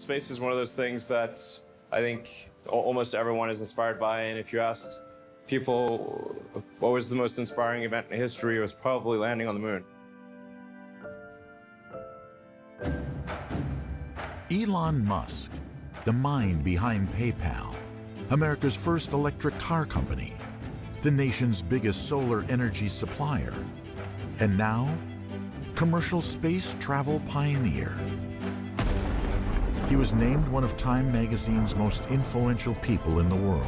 Space is one of those things that I think almost everyone is inspired by. And if you asked people what was the most inspiring event in history, it was probably landing on the moon. Elon Musk, the mind behind PayPal, America's first electric car company, the nation's biggest solar energy supplier, and now, commercial space travel pioneer. He was named one of Time magazine's most influential people in the world.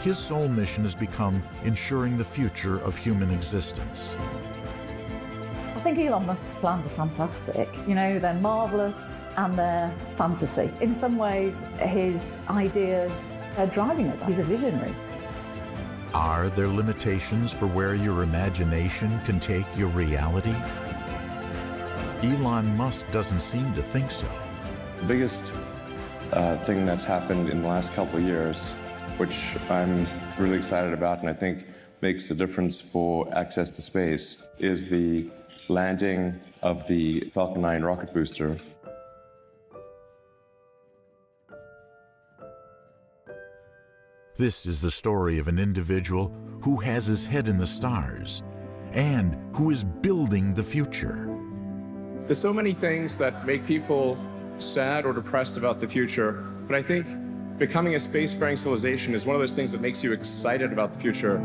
His sole mission has become ensuring the future of human existence. I think Elon Musk's plans are fantastic. You know, they're marvellous and they're fantasy. In some ways, his ideas are driving us. He's a visionary. Are there limitations for where your imagination can take your reality? Elon Musk doesn't seem to think so. The biggest uh, thing that's happened in the last couple of years, which I'm really excited about and I think makes a difference for access to space, is the landing of the Falcon 9 rocket booster. This is the story of an individual who has his head in the stars and who is building the future. There's so many things that make people sad or depressed about the future, but I think becoming a spacefaring civilization is one of those things that makes you excited about the future.